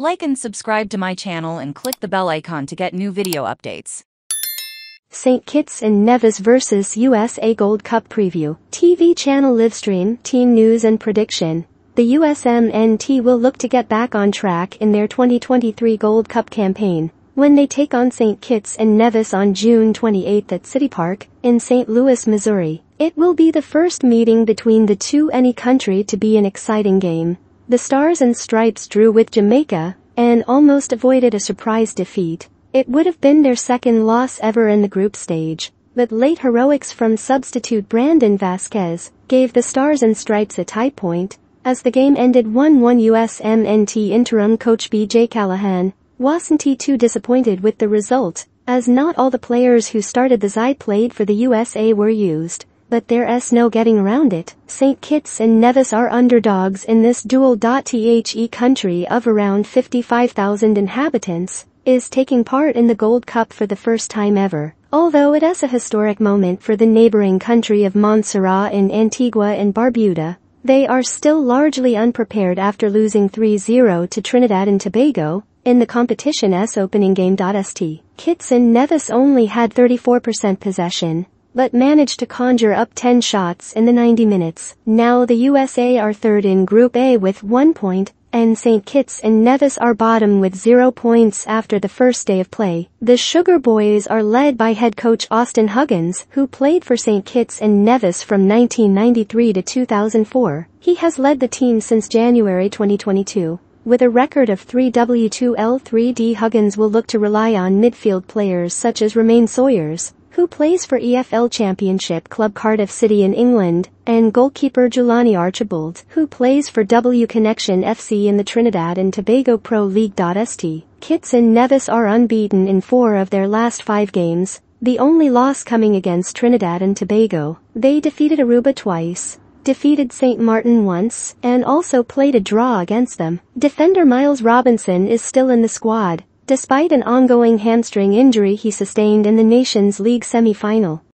Like and subscribe to my channel and click the bell icon to get new video updates. St. Kitts and Nevis vs. USA Gold Cup Preview. TV channel livestream, team news and prediction. The USMNT will look to get back on track in their 2023 Gold Cup campaign when they take on St. Kitts and Nevis on June 28 at CITYPARK in St. Louis, Missouri. It will be the first meeting between the two any country to be an exciting game. The Stars and Stripes drew with Jamaica and almost avoided a surprise defeat. It would have been their second loss ever in the group stage, but late heroics from substitute Brandon Vazquez gave the Stars and Stripes a tie point as the game ended 1-1 USMNT interim coach BJ Callahan wasn't too disappointed with the result, as not all the players who started the side played for the USA were used but there's no getting around it. St. Kitts and Nevis are underdogs in this duel. The country of around 55,000 inhabitants is taking part in the Gold Cup for the first time ever. Although it is a historic moment for the neighboring country of Montserrat in Antigua and Barbuda, they are still largely unprepared after losing 3-0 to Trinidad and Tobago in the competition's opening game. St. Kitts and Nevis only had 34% possession, but managed to conjure up 10 shots in the 90 minutes. Now the USA are third in Group A with 1 point, and St. Kitts and Nevis are bottom with 0 points after the first day of play. The Sugar Boyz are led by head coach Austin Huggins, who played for St. Kitts and Nevis from 1993 to 2004. He has led the team since January 2022. With a record of 3W2L3D Huggins will look to rely on midfield players such as Romain Sawyers, who plays for EFL Championship club Cardiff City in England, and goalkeeper Julani Archibald, who plays for W Connection FC in the Trinidad and Tobago Pro League. St. Kitts and Nevis are unbeaten in four of their last five games, the only loss coming against Trinidad and Tobago. They defeated Aruba twice, defeated St. Martin once, and also played a draw against them. Defender Miles Robinson is still in the squad, despite an ongoing hamstring injury he sustained in the Nations League semi-final.